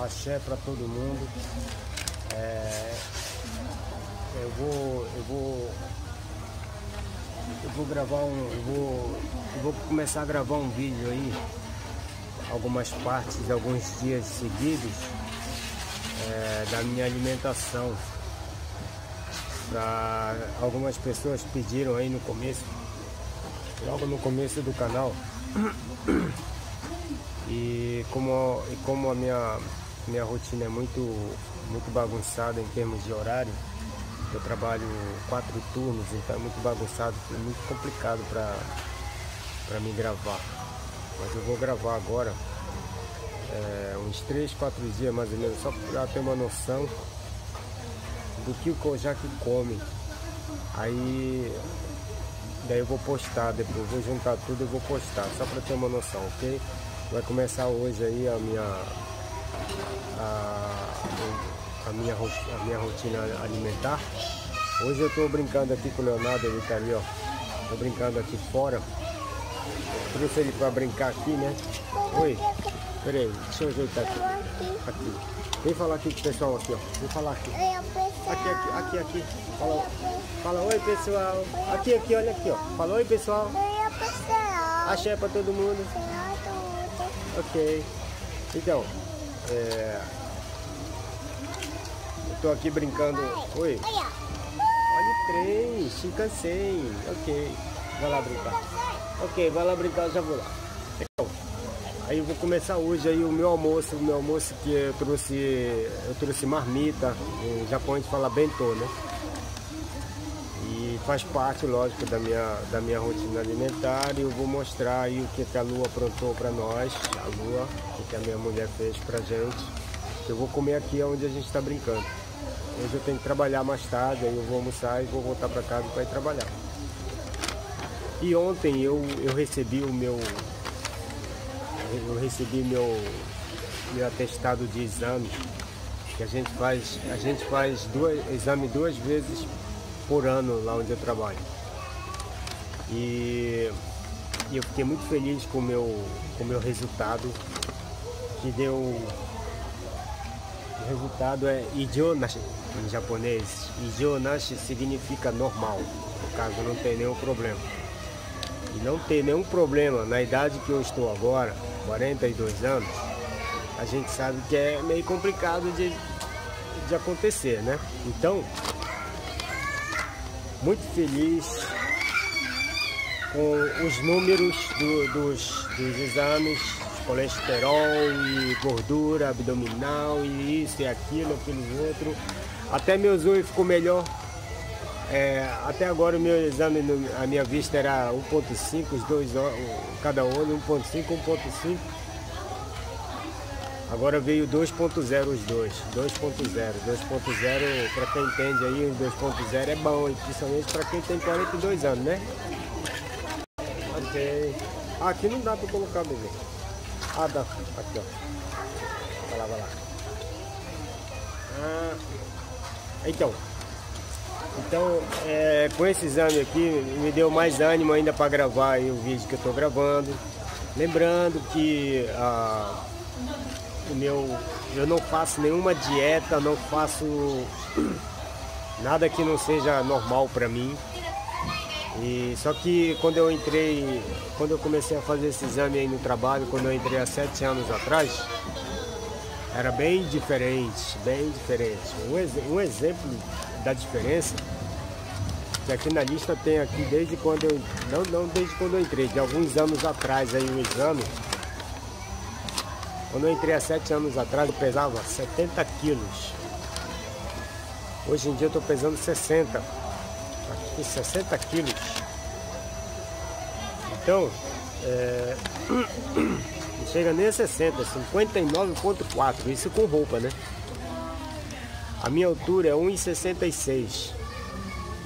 axé para todo mundo. É, eu vou, eu vou, eu vou gravar um, eu vou, eu vou começar a gravar um vídeo aí, algumas partes, alguns dias seguidos é, da minha alimentação. Pra, algumas pessoas pediram aí no começo, logo no começo do canal. E como, e como a minha, minha rotina é muito, muito bagunçada em termos de horário, eu trabalho quatro turnos, então é muito bagunçado, é muito complicado para me gravar. Mas eu vou gravar agora é, uns três, quatro dias mais ou menos, só para ter uma noção do que o Kojak come. Aí daí eu vou postar, depois vou juntar tudo e vou postar, só para ter uma noção, ok? Vai começar hoje aí a minha a, a minha, a minha rotina alimentar. Hoje eu estou brincando aqui com o Leonardo, ele está ali, ó. Estou brincando aqui fora. Trouxe ele para brincar aqui, né? Oi, peraí, deixa eu ajeitar aqui. Aqui. Vem falar aqui com o pessoal aqui, ó. Vem falar aqui. Aqui, aqui, aqui, aqui. Fala, fala oi pessoal. Aqui, aqui, olha aqui, ó. Fala oi pessoal. Oi, pessoal. Axé pra todo mundo. Ok. Então, é... eu tô aqui brincando. Oi. Olha o trem, Shinkansen. Ok. Vai lá brincar. Ok, vai lá brincar, já vou lá. Então, aí eu vou começar hoje aí o meu almoço, o meu almoço que eu trouxe, eu trouxe marmita, em Japão a gente fala bentô, né? Faz parte, lógico, da minha, da minha rotina alimentar e eu vou mostrar aí o que, que a Lua aprontou para nós, a Lua, o que a minha mulher fez pra gente. Eu vou comer aqui onde a gente está brincando. Hoje eu tenho que trabalhar mais tarde, aí eu vou almoçar e vou voltar para casa para ir trabalhar. E ontem eu, eu recebi o meu eu recebi meu, meu atestado de exame que a gente faz a gente faz duas, exame duas vezes por ano lá onde eu trabalho. E, eu fiquei muito feliz com o meu, com o meu resultado, que deu. O resultado é Ijonashi em japonês. Ijonashi significa normal, no caso não tem nenhum problema. E não tem nenhum problema na idade que eu estou agora, 42 anos, a gente sabe que é meio complicado de, de acontecer, né? Então, muito feliz com os números do, dos, dos exames, colesterol e gordura abdominal e isso e aquilo, aquilo outro. Até meu olhos ficou melhor. É, até agora o meu exame, a minha vista era 1.5, os dois, cada olho, 1.5, 1.5. Agora veio 2.0 os dois, 2.0, 2.0 para quem entende aí, o 2.0 é bom, principalmente para quem tem 42 anos, né? Ok. Ah, aqui não dá para colocar bebê. Ah, dá. Aqui, ó. Vai lá, vai lá. Ah, então, então é, com esse exame aqui me deu mais ânimo ainda para gravar o vídeo que eu estou gravando. Lembrando que a o meu, eu não faço nenhuma dieta, não faço nada que não seja normal para mim. E só que quando eu entrei, quando eu comecei a fazer esse exame aí no trabalho, quando eu entrei há sete anos atrás, era bem diferente, bem diferente. Um, um exemplo da diferença que aqui na lista tem aqui desde quando eu não, não desde quando eu entrei, de alguns anos atrás aí um exame quando eu entrei há sete anos atrás, eu pesava 70 quilos. Hoje em dia eu estou pesando 60. Aqui 60 quilos. Então, é... não chega nem a 60, 59,4. Isso com roupa, né? A minha altura é 1,66.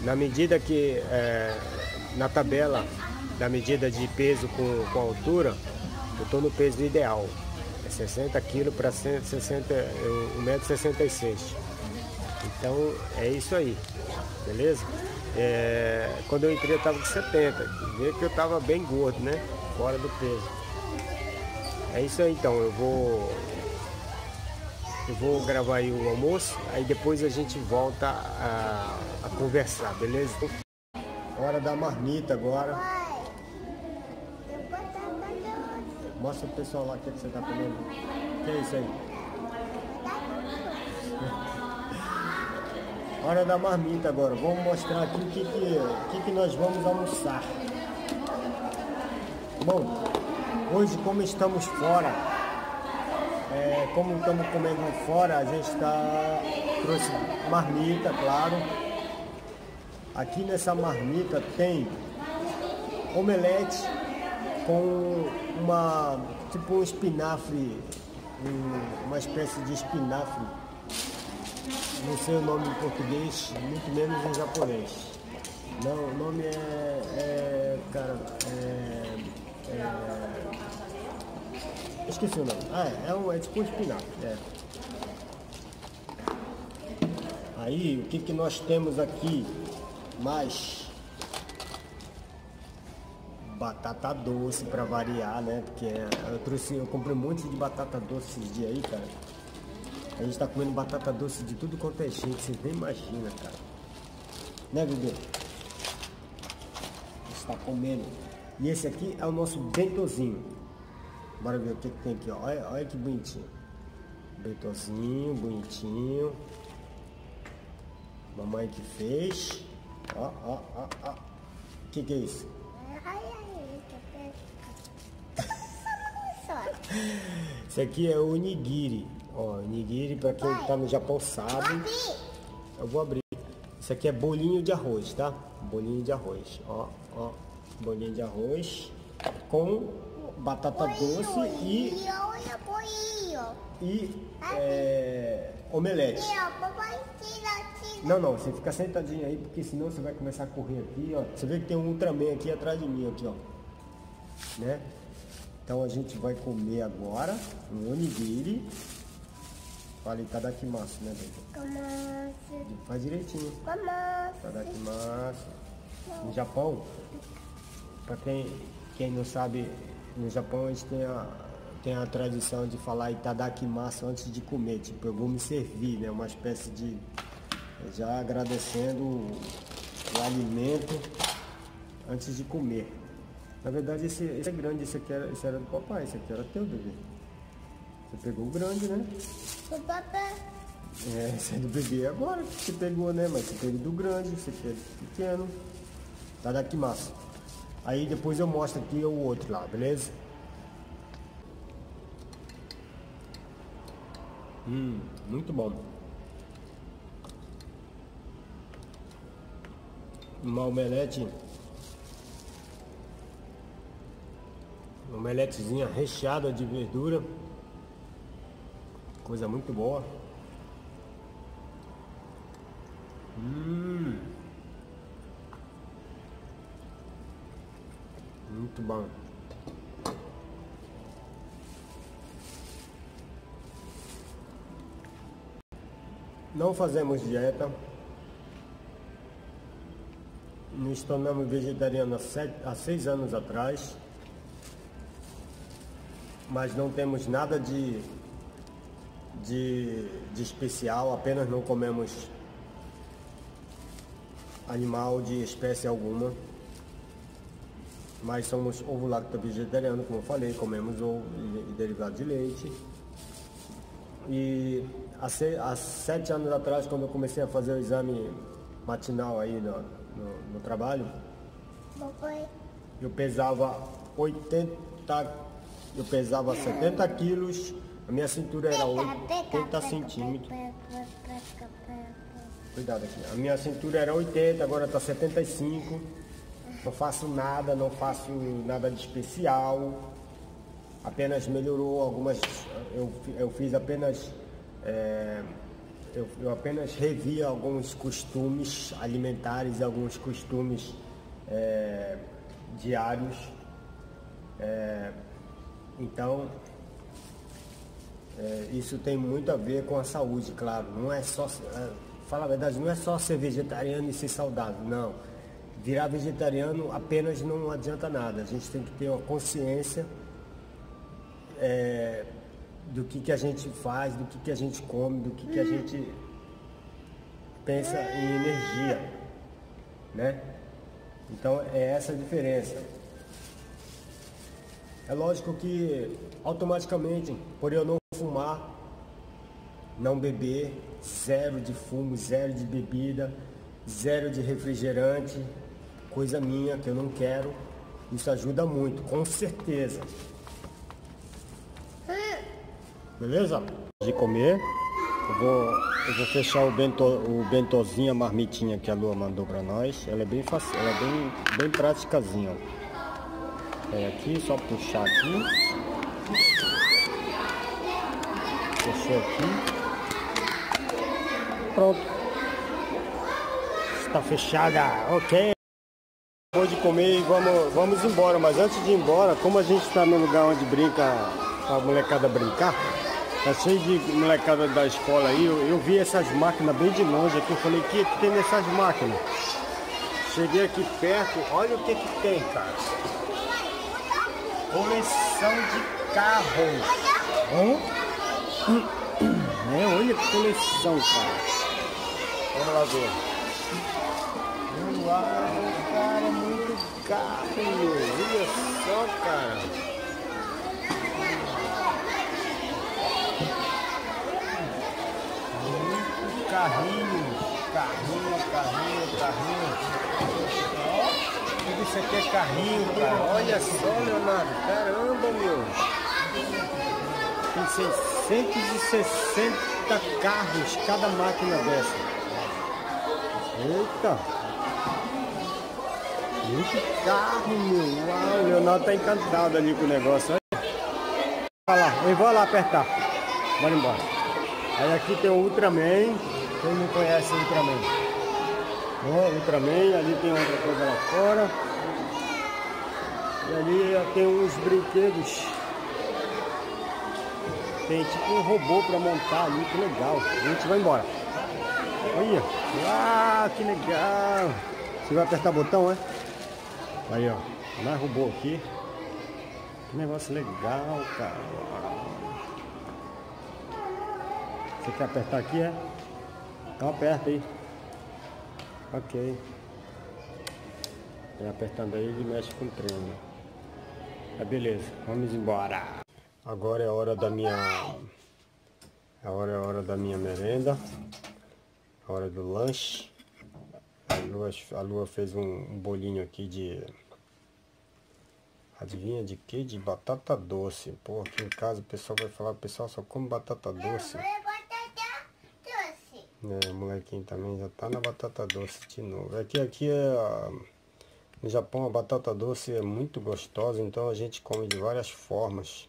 Na medida que, é... na tabela da medida de peso com, com altura, eu estou no peso ideal. É 60 quilos para 1,66m. Então é isso aí, beleza? É, quando eu entrei eu estava com 70, vê que eu estava bem gordo, né? Fora do peso. É isso aí então, eu vou. Eu vou gravar aí o almoço, aí depois a gente volta a, a conversar, beleza? Hora da marmita agora. Mostra o pessoal lá o que, é que você tá comendo. Que é isso aí? Hora da marmita agora. Vamos mostrar aqui o que, que, que, que nós vamos almoçar. Bom, hoje como estamos fora, é, como estamos comendo fora, a gente está trouxe marmita, claro. Aqui nessa marmita tem omelete com uma tipo um espinafre, um, uma espécie de espinafre. Não sei o nome em português, muito menos em japonês. Não, o nome é, é cara, é, é, esqueci o nome. Ah, é, é, um, é tipo um espinafre. É. Aí, o que, que nós temos aqui mais? Batata doce para variar, né? Porque eu trouxe, eu comprei um monte de batata doce esses dias aí, cara. A gente tá comendo batata doce de tudo quanto é jeito, vocês nem imaginam, cara. Né, bebê? Está comendo. E esse aqui é o nosso bentozinho. Bora ver o que, que tem aqui, ó. Olha, olha que bonitinho. Bentozinho, bonitinho. Mamãe que fez. Ó, ó, ó, ó. O que, que é isso? Esse aqui é o nigiri. Ó, nigiri, para quem está no Japão sabe. Eu vou abrir. Isso aqui é bolinho de arroz, tá? Bolinho de arroz. Ó, ó. Bolinho de arroz com batata doce e. E é, omelete. Não, não, você fica sentadinho aí, porque senão você vai começar a correr aqui, ó. Você vê que tem um Ultraman aqui atrás de mim, aqui, ó. Né? Então a gente vai comer agora um onigiri. Fala itadakimasu, né, bebê? Kamasu. Faz direitinho. Kamasu. Itadakimasu. No Japão, para quem, quem não sabe, no Japão a gente tem a, tem a tradição de falar itadakimasu antes de comer. Tipo, eu vou me servir, né? Uma espécie de... Já agradecendo o, o alimento antes de comer. Na verdade, esse, esse é grande, esse aqui era, esse era do papai, esse aqui era teu, bebê. Você pegou o grande, né? O papai. É, esse é do bebê agora que você pegou, né? Mas você pegou do grande, esse aqui é pequeno. Tá daqui massa. Aí depois eu mostro aqui o outro lá, beleza? Hum, muito bom. Uma omelete omeletezinha recheada de verdura. Coisa muito boa. Hum. Muito bom. Não fazemos dieta. Nos tornamos vegetarianos há seis anos atrás mas não temos nada de, de, de especial, apenas não comemos animal de espécie alguma. Mas somos ovo lacto vegetariano, como eu falei, comemos ovo e, derivado de leite. E há, se, há, sete anos atrás, quando eu comecei a fazer o exame matinal aí no, no, no trabalho, eu pesava 80 eu pesava 70 quilos, a minha cintura era 80 centímetros. Cuidado aqui. A minha cintura era 80, agora está 75. Não faço nada, não faço nada de especial. Apenas melhorou algumas. Eu, eu fiz apenas. É, eu, eu, apenas revi alguns costumes alimentares e alguns costumes é, diários. É, então, é, isso tem muito a ver com a saúde, claro. Não é só, é, fala a verdade, não é só ser vegetariano e ser saudável, não. Virar vegetariano apenas não adianta nada. A gente tem que ter uma consciência é, do que, que a gente faz, do que, que a gente come, do que, que a gente pensa em energia, né? Então é essa a diferença. É lógico que automaticamente, por eu não fumar, não beber, zero de fumo, zero de bebida, zero de refrigerante, coisa minha que eu não quero, isso ajuda muito, com certeza. Beleza? De comer. Eu vou, eu vou fechar o, bento, o bentozinho, a marmitinha que a Lua mandou pra nós. Ela é bem fácil, ela é bem, bem praticazinha. É aqui, só puxar aqui. Fechou aqui. Pronto. Está fechada. Ok. Depois de comer, vamos, vamos embora. Mas antes de ir embora, como a gente está no lugar onde brinca, a molecada brincar, Tá cheio de molecada da escola aí. Eu, eu, vi essas máquinas bem de longe aqui. Eu falei, o que, que tem nessas máquinas? Cheguei aqui perto, olha o que que tem, cara. Coleção de carros. Hum? É, olha que coleção, cara. Vamos lá ver. Uau, cara, muito carro, meu. Olha só, cara. carrinho, carrinho, carrinho, carrinho. Isso aqui é carrinho, cara. Olha só, Leonardo. Caramba, meu. Tem 660 carros cada máquina dessa. Eita. Muito carro, meu. Uau, Leonardo tá encantado ali com o negócio. Olha lá, eu vou lá apertar. Bora embora. Aí aqui tem o Ultraman. Quem não conhece o Ultraman? Ultraman, ali tem outra coisa lá fora. E ali tem uns brinquedos. Tem tipo um robô para montar ali, que legal. A gente vai embora. Olha, ah, que legal. Você vai apertar o botão, é? Aí, ó, mais robô aqui. Que negócio legal, cara. Você quer apertar aqui, é? Então aperta aí. Ok. Vem apertando aí e mexe com o treino. É beleza, vamos embora. Agora é a hora da minha. Agora é hora da minha merenda. A hora do lanche. A Lua, a Lua fez um, um bolinho aqui de. Adivinha de quê? De batata doce. Pô, aqui em casa o pessoal vai falar, o pessoal só come batata doce. É, molequinho também já tá na batata doce de novo. Aqui, aqui é... No Japão a batata doce é muito gostosa, então a gente come de várias formas.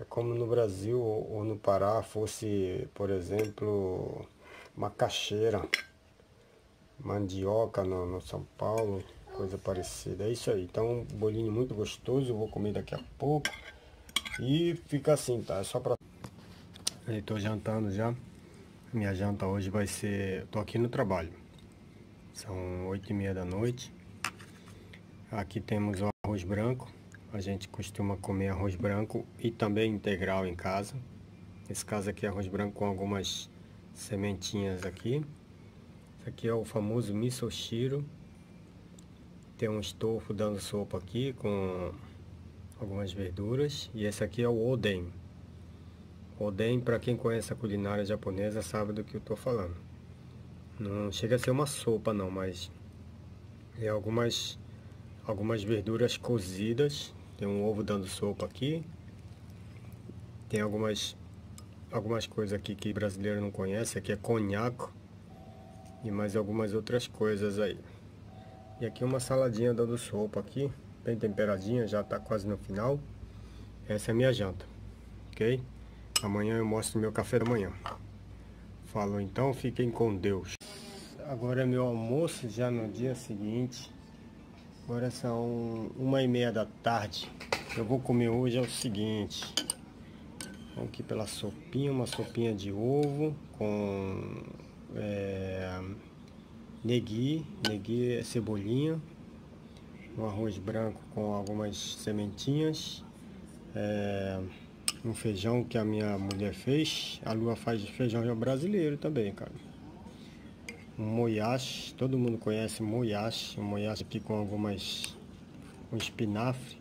É como no Brasil ou no Pará fosse, por exemplo, macaxeira, mandioca no, no São Paulo, coisa parecida. É isso aí. Então, um bolinho muito gostoso, vou comer daqui a pouco. E fica assim, tá? É só pra... Eu tô jantando já. Minha janta hoje vai ser... Tô aqui no trabalho. São oito e meia da noite. Aqui temos o arroz branco. A gente costuma comer arroz branco e também integral em casa. Nesse caso aqui arroz branco com algumas sementinhas aqui. Esse aqui é o famoso misoshiro. Tem um estofo dando sopa aqui com algumas verduras. E esse aqui é o oden. Oden, para quem conhece a culinária japonesa, sabe do que eu estou falando. Não chega a ser uma sopa não, mas é algumas, algumas verduras cozidas. Tem um ovo dando sopa aqui. Tem algumas, algumas coisas aqui que brasileiro não conhece. Aqui é conhaco. E mais algumas outras coisas aí. E aqui uma saladinha dando sopa aqui. Bem temperadinha, já está quase no final. Essa é a minha janta, ok? Amanhã eu mostro meu café da manhã. Falou então, fiquem com Deus. Agora é meu almoço já no dia seguinte. Agora são uma e meia da tarde. Eu vou comer hoje é o seguinte. Vamos aqui pela sopinha, uma sopinha de ovo com é, negui, negui é cebolinha, um arroz branco com algumas sementinhas, é, Um feijão que a minha mulher fez. A Lua faz feijão brasileiro também, cara. Moyashi, todo mundo conhece moyashi. Moyashi aqui com algumas... um espinafre.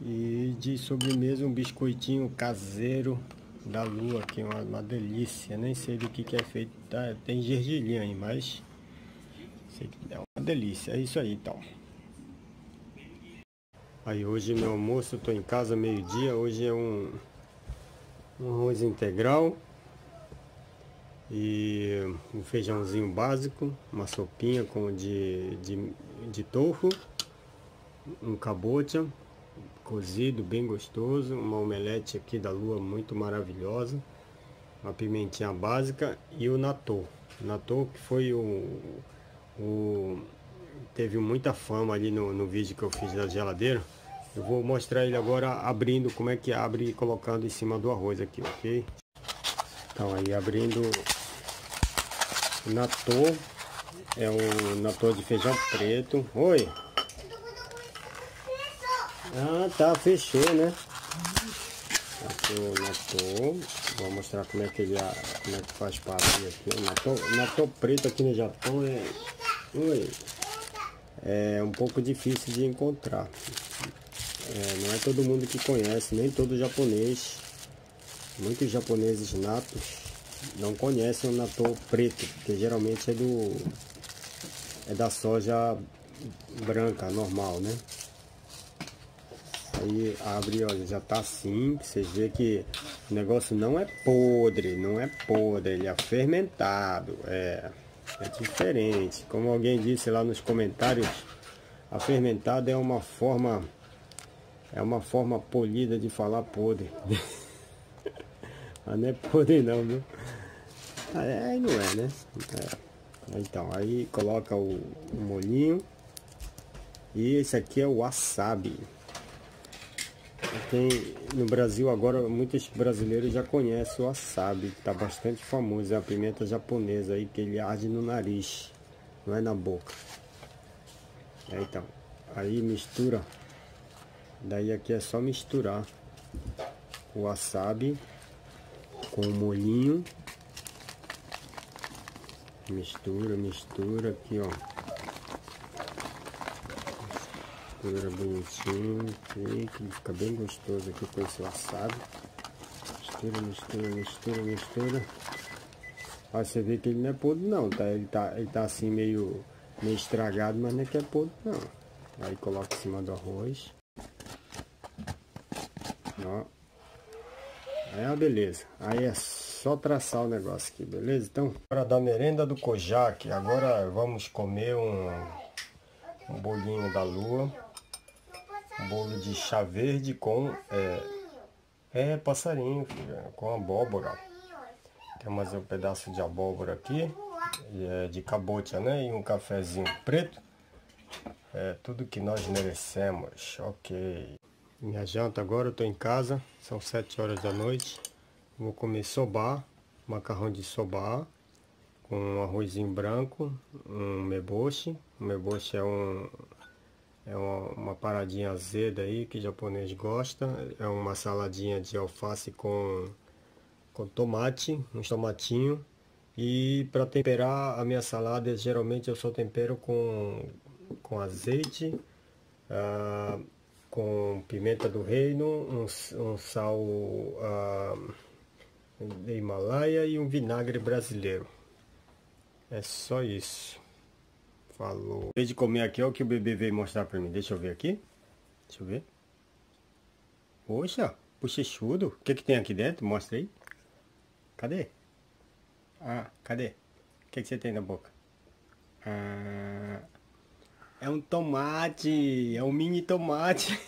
E de sobremesa um biscoitinho caseiro da lua aqui, uma, uma delícia. Nem sei do que, que é feito. Tá, tem gergelim aí, mas é uma delícia. É isso aí então. Aí hoje meu almoço, tô em casa meio-dia. Hoje é um, um arroz integral e um feijãozinho básico, uma sopinha com de, de, de tofu, um cabocha cozido, bem gostoso, uma omelete aqui da lua muito maravilhosa, uma pimentinha básica e o natô. Natô que foi o, o teve muita fama ali no, no vídeo que eu fiz da geladeira. Eu vou mostrar ele agora abrindo como é que abre e colocando em cima do arroz aqui, ok? Então aí abrindo natô, é o natô de feijão preto. Oi! Ah tá, fechou né? Aqui o natô, vou mostrar como é que ele como é que faz para abrir aqui. O natô, natô preto aqui no Japão é, oi, é um pouco difícil de encontrar. É, não é todo mundo que conhece, nem todo japonês. Muitos japoneses natos não conhecem o natô preto, porque geralmente é do é da soja branca, normal, né? Aí abre, olha, já tá assim, vocês verem que o negócio não é podre, não é podre, ele é fermentado, é, é diferente. Como alguém disse lá nos comentários, a fermentada é uma forma é uma forma polida de falar podre. Mas não é podre não, viu? É, não é, né? É. Então, aí coloca o, o molhinho. E esse aqui é o wasabi. Tem, no Brasil agora, muitos brasileiros já conhecem o wasabi, está bastante famoso. É a pimenta japonesa aí, que ele arde no nariz, não é na boca. É, então, aí mistura Daí aqui é só misturar o wasabi com o molhinho. Mistura, mistura aqui, ó. Mistura bonitinho que fica bem gostoso aqui com esse wasabi. Mistura, mistura, mistura, mistura. Ó, você vê que ele não é podre não, tá? Ele tá, ele tá assim meio, meio estragado, mas não é que é podre não. Aí coloca em cima do arroz. Ó. É uma beleza. Aí é só traçar o negócio aqui, beleza? Então, para da merenda do Kojak, agora vamos comer um, um bolinho da lua. Um bolo de chá verde com... É, é passarinho, filho, com abóbora. Tem mais um pedaço de abóbora aqui. É, de cabocha, né? E um cafezinho preto. É tudo que nós merecemos. Ok. Minha janta agora, eu tô em casa, são 7 horas da noite. Vou comer soba, macarrão de soba, com um arrozinho branco, um meboshi. O meboshi é, um, é uma, uma paradinha azeda aí que o japonês gosta. É uma saladinha de alface com, com tomate, um tomatinho. E para temperar a minha salada, geralmente eu só tempero com, com azeite. Uh, com pimenta do reino, um, um sal uh, de Himalaia e um vinagre brasileiro. É só isso. Falou. Em de comer aqui, olha o que o bebê veio mostrar pra mim. Deixa eu ver aqui. Deixa eu ver. Poxa, bochechudo. O que que tem aqui dentro? Mostra aí. Cadê? Ah, cadê? O que que você tem na boca? Ah... É um tomate, é um mini tomate.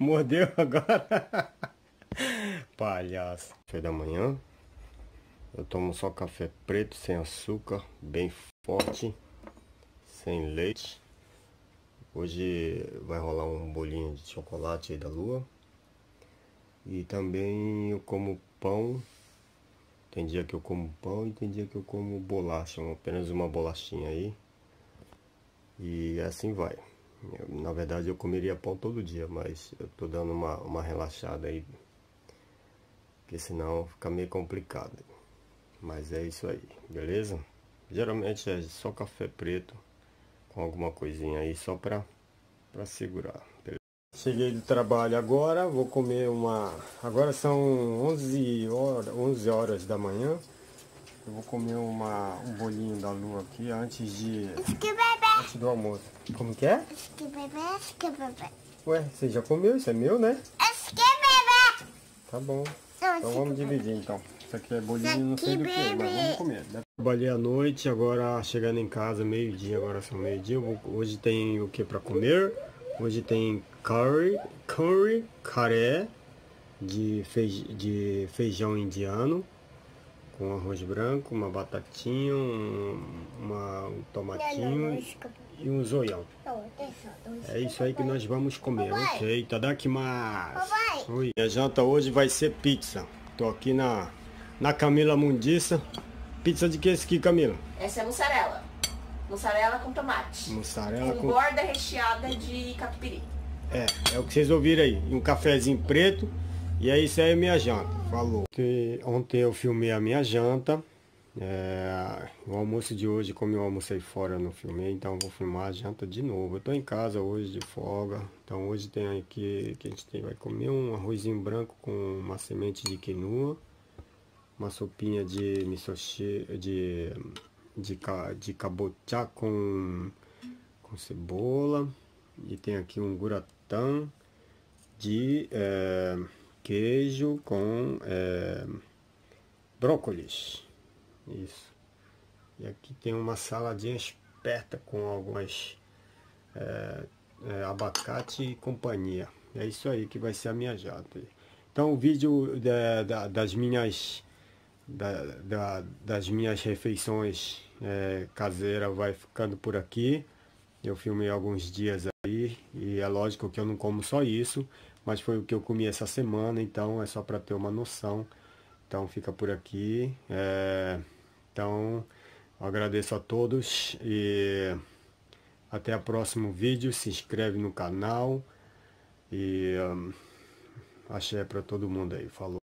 Mordeu agora? Palhaço. Café da manhã. Eu tomo só café preto, sem açúcar, bem forte, sem leite. Hoje vai rolar um bolinho de chocolate aí da lua. E também eu como pão tem dia que eu como pão e tem dia que eu como bolacha, apenas uma bolachinha aí. E assim vai. Eu, na verdade eu comeria pão todo dia, mas eu tô dando uma, uma relaxada aí. Porque senão fica meio complicado. Mas é isso aí, beleza? Geralmente é só café preto com alguma coisinha aí só pra, pra segurar. Cheguei do trabalho agora, vou comer uma... Agora são 11 horas, 11 horas da manhã. Eu vou comer uma, um bolinho da lua aqui antes de... Antes do almoço. Como que é? Ué, você já comeu? Isso é meu, né? Tá bom. Então vamos dividir então. Isso aqui é bolinho, não sei do que, mas vamos comer. Trabalhei à noite, agora chegando em casa, meio-dia, agora são meio-dia. Hoje tem o que para comer? Hoje tem curry, curry, caré de, fej de feijão indiano com arroz branco, uma batatinha, um, uma, um tomatinho e um zoião. É isso aí que nós vamos comer, ok? Tadakimasu! Oi, a janta hoje vai ser pizza. Tô aqui na, na Camila Mundiça. Pizza de que esse aqui, Camila? Essa é mussarela. Mussarela com tomate. Mussarela com... com... borda recheada de catupiry. É, é o que vocês ouviram aí. Um cafezinho preto. E é isso aí minha janta. Falou. Ontem eu filmei a minha janta. É, o almoço de hoje, como eu almocei fora, não filmei, então vou filmar a janta de novo. Eu tô em casa hoje de folga, então hoje tem aqui que a gente tem, vai comer um arrozinho branco com uma semente de quinoa, uma sopinha de misoshi, de de, de cabochá com, com cebola e tem aqui um guratã de é, queijo com é, brócolis. Isso. E aqui tem uma saladinha esperta com algumas é, é, abacate e companhia. É isso aí que vai ser a minha janta. Então o vídeo da, da, das minhas da, da, das minhas refeições é, caseiras vai ficando por aqui. Eu filmei alguns dias é lógico que eu não como só isso, mas foi o que eu comi essa semana, então é só para ter uma noção. Então fica por aqui. É... Então, agradeço a todos e até o próximo vídeo. Se inscreve no canal e um, axé para todo mundo aí. Falou.